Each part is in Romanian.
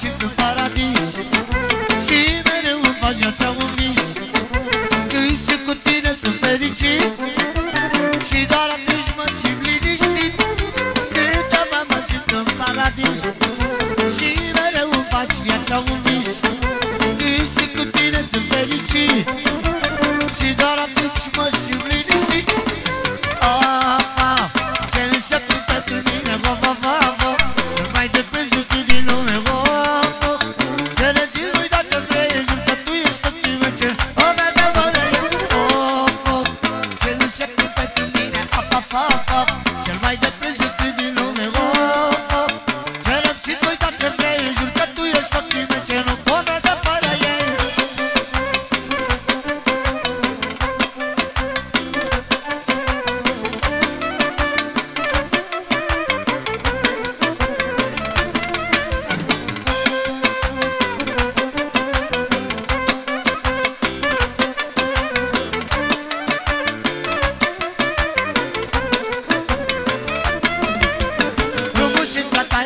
și în paradis. Și mereu îmi faci viața un vis. Când sunt cu tine sunt fericit. Și doar atunci mă simt liniștit. Când am mă simt în paradis. Și mereu îmi faci viața un vis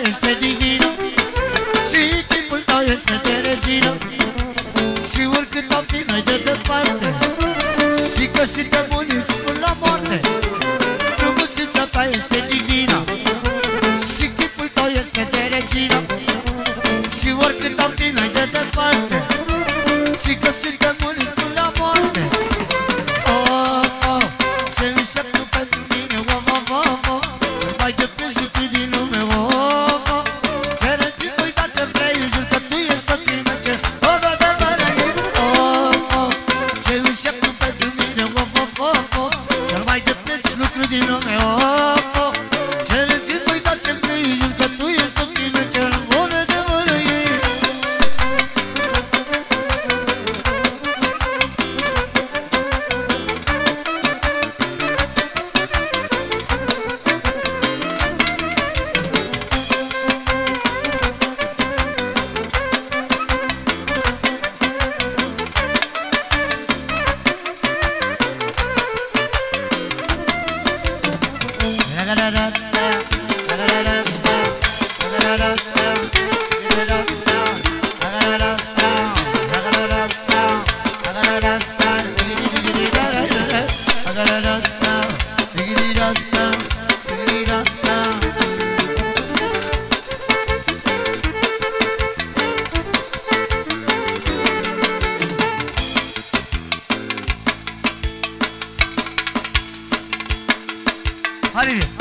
este divină Și chipul tău este de regină. Și oricât o fi noi de departe. Și că și de mult Hadi.